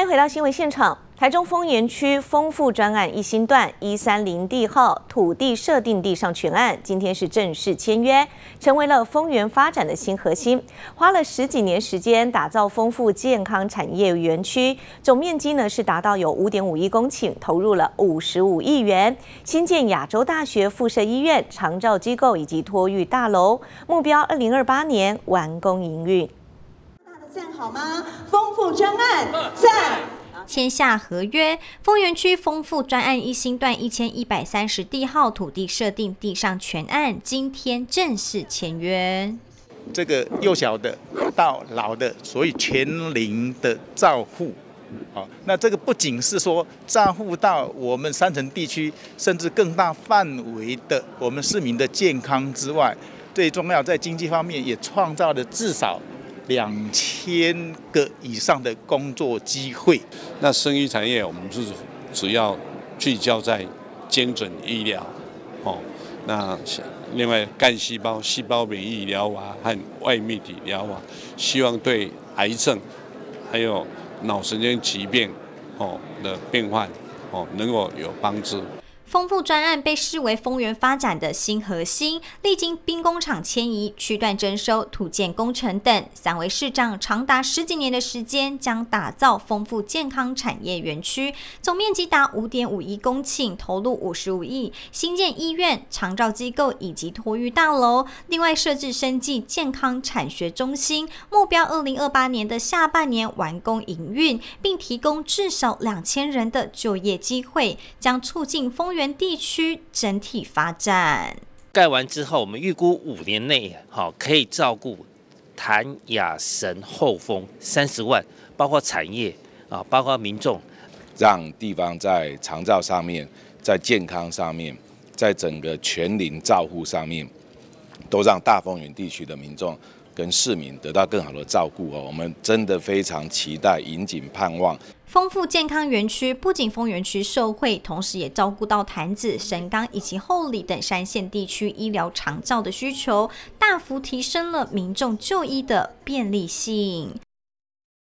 欢迎回到新闻现场。台中丰原区丰富专案一新段一三零地号土地设定地上权案，今天是正式签约，成为了丰原发展的新核心。花了十几年时间打造丰富健康产业园区，总面积呢是达到有五点五亿公顷，投入了五十五亿元，新建亚洲大学附设医院、长照机构以及托育大楼，目标二零二八年完工营运。好吗？丰富专案赞。签下合约，丰原区丰富专案一星段一千一百三十地号土地设定地上全案，今天正式签约。这个幼小的到老的，所以全龄的照护，好，那这个不仅是说照护到我们山城地区，甚至更大范围的我们市民的健康之外，最重要在经济方面也创造了至少。两千个以上的工作机会。那生医产业，我们是主要聚焦在精准医疗，哦，那另外干细胞、细胞免疫疗法和外泌体疗法，希望对癌症还有脑神经疾病哦的病患哦能够有帮助。丰富专案被视为丰原发展的新核心，历经兵工厂迁移、区段征收、土建工程等，三位市长长达十几年的时间，将打造丰富健康产业园区，总面积达五点五亿公顷，投入五十五亿，新建医院、长照机构以及托育大楼，另外设置生计健康产学中心，目标二零二八年的下半年完工营运，并提供至少两千人的就业机会，将促进丰原。原地区整体发展。盖完之后，我们预估五年内，好可以照顾谭雅神后峰三十万，包括产业啊，包括民众，让地方在长照上面，在健康上面，在整个全龄照护上面，都让大丰原地区的民众跟市民得到更好的照顾哦。我们真的非常期待，引颈盼望。丰富健康园区不仅丰园区受惠，同时也照顾到潭子、神冈以及后里等山线地区医疗长照的需求，大幅提升了民众就医的便利性。